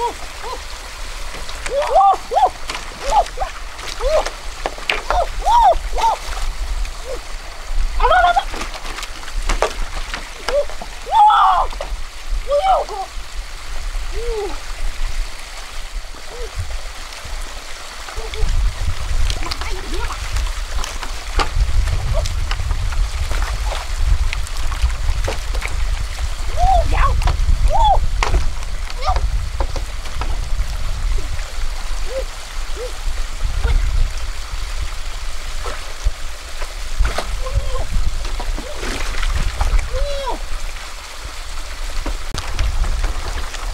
Ah!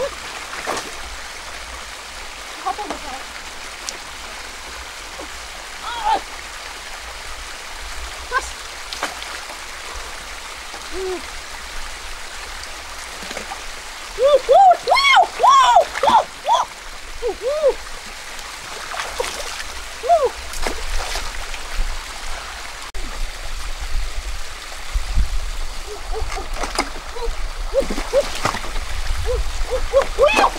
Woo! 两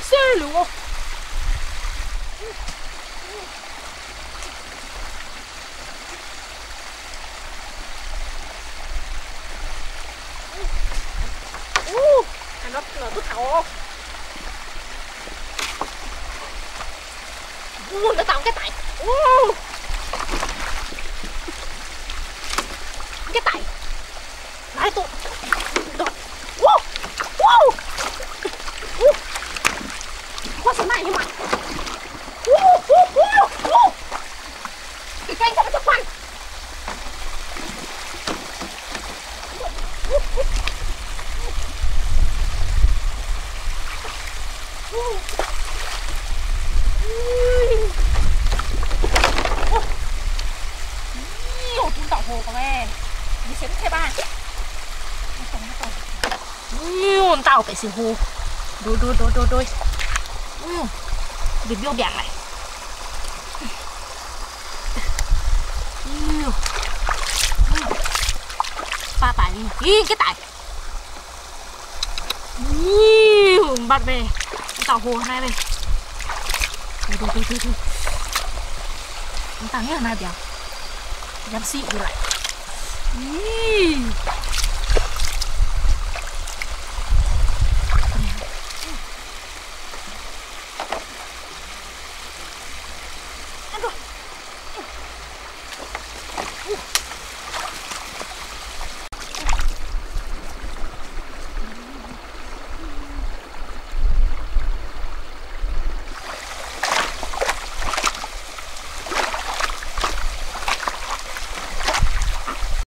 下流。嗯嗯 là bức tàu buông cái tàu cái tay cái tay nhiều chúng tàu hồ các em đi xem thế ba nhiều tàu phải xử hồ đôi đôi đôi đôi đôi việc vô bẹn này ba tải đi cái tải nhiều bắt về ต่าโหขนางเลยดูดูดูดูมันต่างเงี้ยนะเดี๋ยวยับซี่ยูไรนี่